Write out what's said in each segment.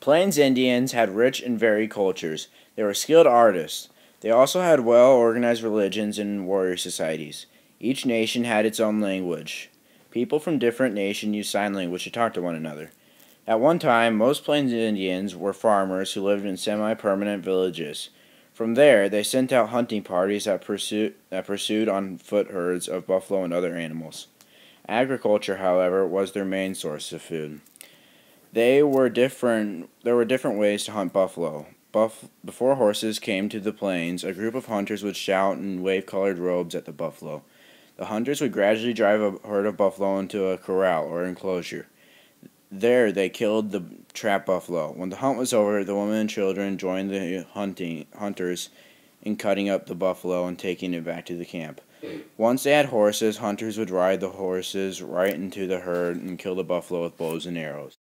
Plains Indians had rich and varied cultures. They were skilled artists. They also had well organized religions and warrior societies. Each nation had its own language. People from different nations used sign language to talk to one another. At one time, most Plains Indians were farmers who lived in semi permanent villages. From there, they sent out hunting parties that, pursued, that pursued on foot herds of buffalo and other animals. Agriculture, however, was their main source of food. They were different. There were different ways to hunt buffalo. Buff, before horses came to the plains, a group of hunters would shout and wave colored robes at the buffalo. The hunters would gradually drive a herd of buffalo into a corral or enclosure. There, they killed the trapped buffalo. When the hunt was over, the women and children joined the hunting hunters in cutting up the buffalo and taking it back to the camp. Once they had horses, hunters would ride the horses right into the herd and kill the buffalo with bows and arrows.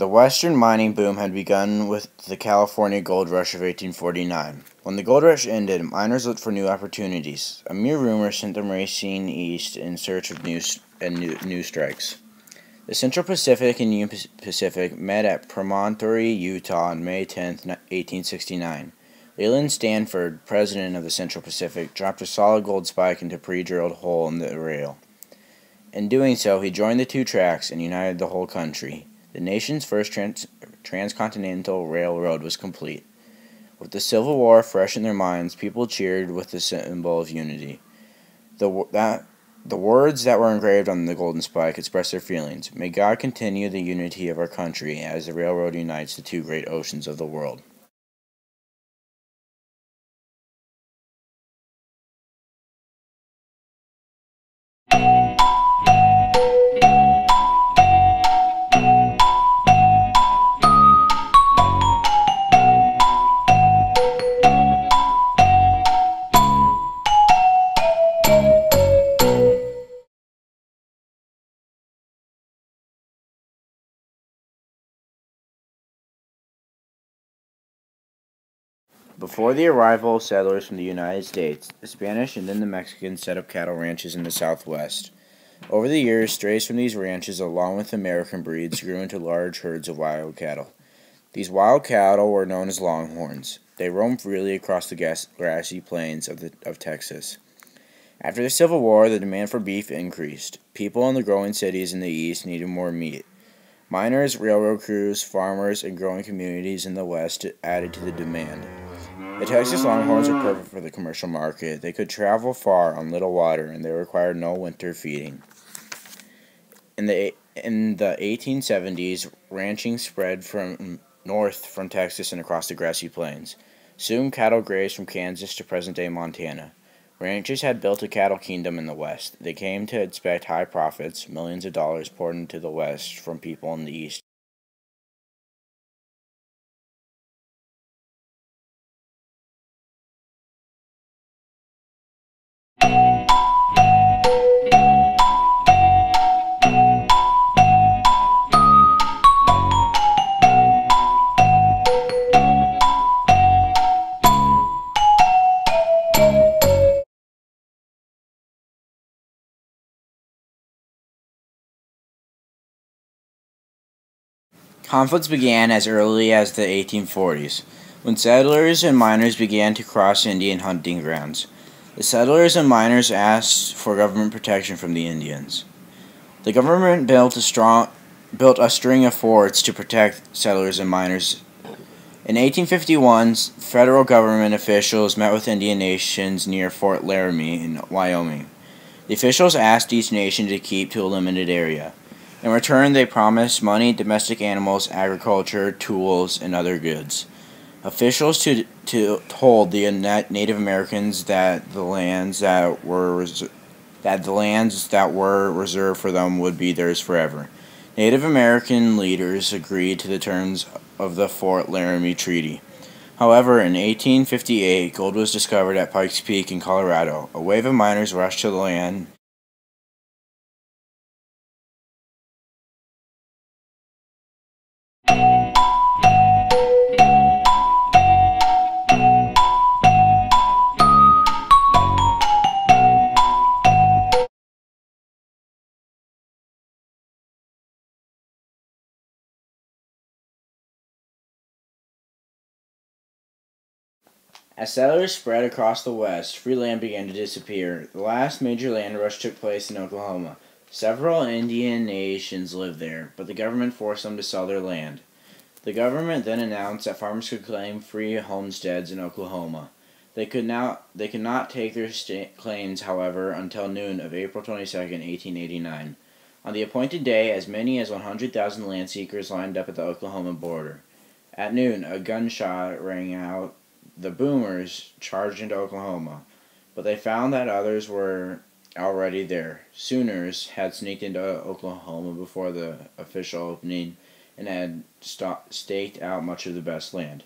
The Western mining boom had begun with the California gold rush of 1849. When the gold rush ended, miners looked for new opportunities. A mere rumor sent them racing east in search of new and new, new strikes. The Central Pacific and Union Pacific met at Promontory, Utah on May 10, 1869. Leland Stanford, president of the Central Pacific, dropped a solid gold spike into a pre-drilled hole in the rail. In doing so, he joined the two tracks and united the whole country. The nation's first trans transcontinental railroad was complete. With the Civil War fresh in their minds, people cheered with the symbol of unity. The, that, the words that were engraved on the golden spike express their feelings. May God continue the unity of our country as the railroad unites the two great oceans of the world. Before the arrival of settlers from the United States, the Spanish and then the Mexicans set up cattle ranches in the Southwest. Over the years, strays from these ranches, along with American breeds, grew into large herds of wild cattle. These wild cattle were known as longhorns. They roamed freely across the grassy plains of, the, of Texas. After the Civil War, the demand for beef increased. People in the growing cities in the East needed more meat. Miners, railroad crews, farmers, and growing communities in the West added to the demand. The Texas Longhorns were perfect for the commercial market. They could travel far on little water, and they required no winter feeding. In the in the 1870s, ranching spread from north from Texas and across the grassy plains. Soon, cattle grazed from Kansas to present-day Montana. Ranchers had built a cattle kingdom in the West. They came to expect high profits, millions of dollars poured into the West from people in the East. Conflicts began as early as the 1840s, when settlers and miners began to cross Indian hunting grounds. The settlers and miners asked for government protection from the Indians. The government built a strong built a string of forts to protect settlers and miners. In 1851, federal government officials met with Indian nations near Fort Laramie in Wyoming. The officials asked each nation to keep to a limited area. In return, they promised money, domestic animals, agriculture, tools, and other goods. Officials to, to told the Native Americans that the lands that were that the lands that were reserved for them would be theirs forever. Native American leaders agreed to the terms of the Fort Laramie Treaty. However, in 1858, gold was discovered at Pikes Peak in Colorado. A wave of miners rushed to the land As settlers spread across the West, free land began to disappear. The last major land rush took place in Oklahoma. Several Indian nations lived there, but the government forced them to sell their land. The government then announced that farmers could claim free homesteads in Oklahoma. They could now they could not take their claims, however, until noon of April 22, 1889. On the appointed day, as many as 100,000 land seekers lined up at the Oklahoma border. At noon, a gunshot rang out the Boomers charged into Oklahoma, but they found that others were already there. Sooners had sneaked into Oklahoma before the official opening and had staked out much of the best land.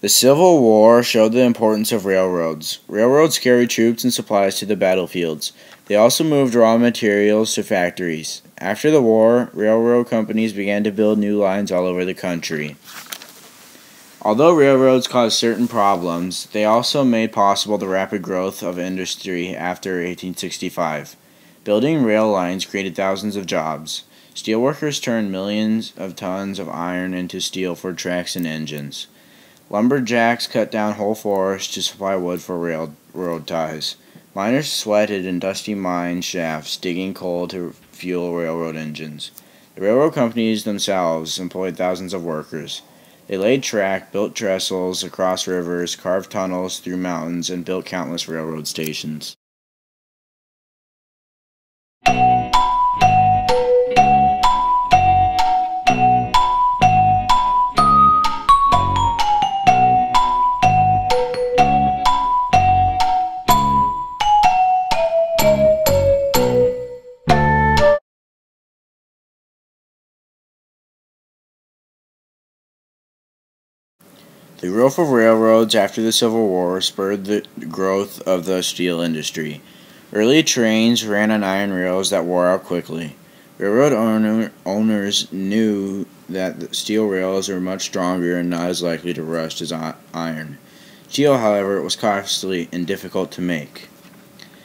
The Civil War showed the importance of railroads. Railroads carried troops and supplies to the battlefields. They also moved raw materials to factories. After the war, railroad companies began to build new lines all over the country. Although railroads caused certain problems, they also made possible the rapid growth of industry after 1865. Building rail lines created thousands of jobs. Steelworkers turned millions of tons of iron into steel for tracks and engines. Lumberjacks cut down whole forests to supply wood for railroad ties. Miners sweated in dusty mine shafts, digging coal to fuel railroad engines. The railroad companies themselves employed thousands of workers. They laid track, built trestles across rivers, carved tunnels through mountains, and built countless railroad stations. The growth of railroads after the Civil War spurred the growth of the steel industry. Early trains ran on iron rails that wore out quickly. Railroad owner, owners knew that steel rails were much stronger and not as likely to rust as iron. Steel, however, was costly and difficult to make.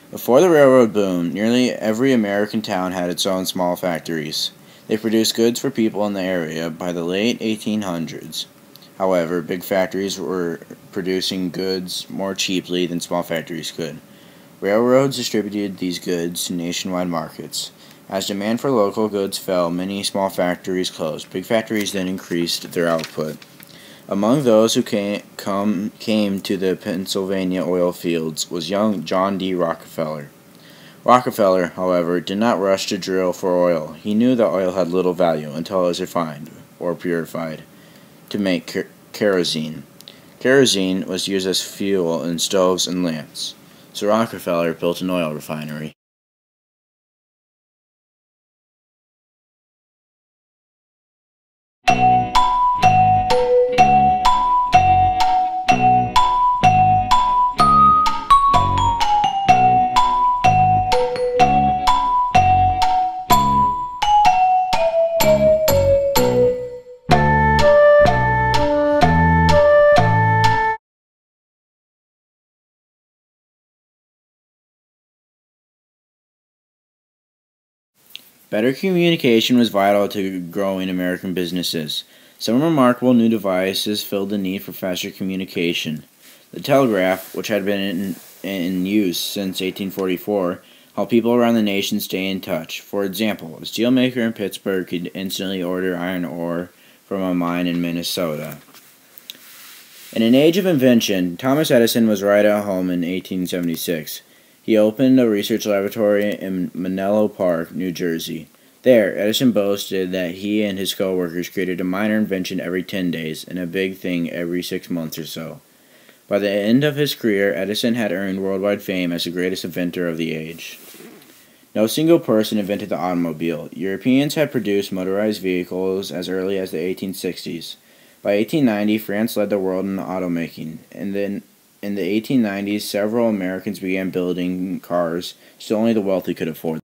Before the railroad boom, nearly every American town had its own small factories. They produced goods for people in the area by the late 1800s. However, big factories were producing goods more cheaply than small factories could. Railroads distributed these goods to nationwide markets. As demand for local goods fell, many small factories closed. Big factories then increased their output. Among those who came, come, came to the Pennsylvania oil fields was young John D. Rockefeller. Rockefeller, however, did not rush to drill for oil. He knew that oil had little value until it was refined or purified to make kerosene. Kerosene was used as fuel in stoves and lamps, so Rockefeller built an oil refinery. Better communication was vital to growing American businesses. Some remarkable new devices filled the need for faster communication. The telegraph, which had been in, in use since 1844, helped people around the nation stay in touch. For example, a steelmaker in Pittsburgh could instantly order iron ore from a mine in Minnesota. In an age of invention, Thomas Edison was right at home in 1876. He opened a research laboratory in Menlo Park, New Jersey. There, Edison boasted that he and his co-workers created a minor invention every 10 days and a big thing every 6 months or so. By the end of his career, Edison had earned worldwide fame as the greatest inventor of the age. No single person invented the automobile. Europeans had produced motorized vehicles as early as the 1860s. By 1890, France led the world in automaking, and then in the 1890s, several Americans began building cars, so only the wealthy could afford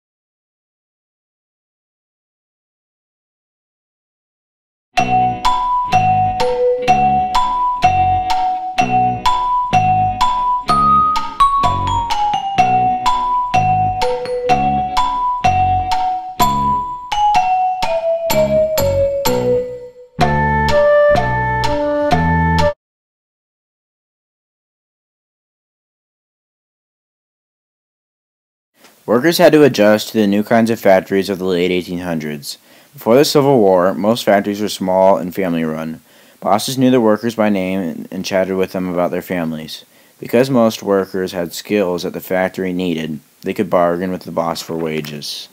Workers had to adjust to the new kinds of factories of the late 1800s. Before the Civil War, most factories were small and family run. Bosses knew the workers by name and chatted with them about their families. Because most workers had skills that the factory needed, they could bargain with the boss for wages.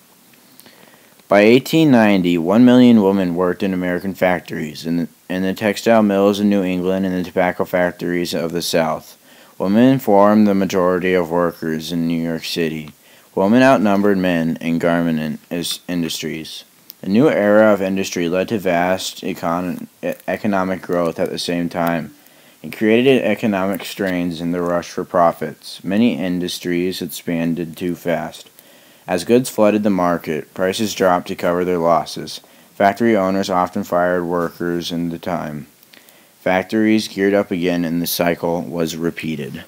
By 1890, one million women worked in American factories, in the, in the textile mills in New England and the tobacco factories of the South. Women formed the majority of workers in New York City. Women outnumbered men in garment industries. A new era of industry led to vast econ- economic growth at the same time. It created economic strains in the rush for profits. Many industries expanded too fast. As goods flooded the market, prices dropped to cover their losses. Factory owners often fired workers in the time. Factories geared up again and the cycle was repeated.